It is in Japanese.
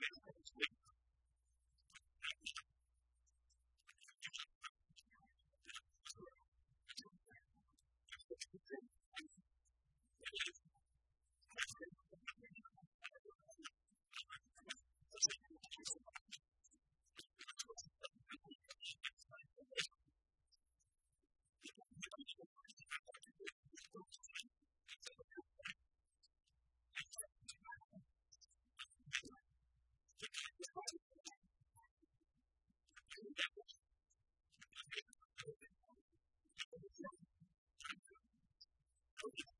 Thank you. coach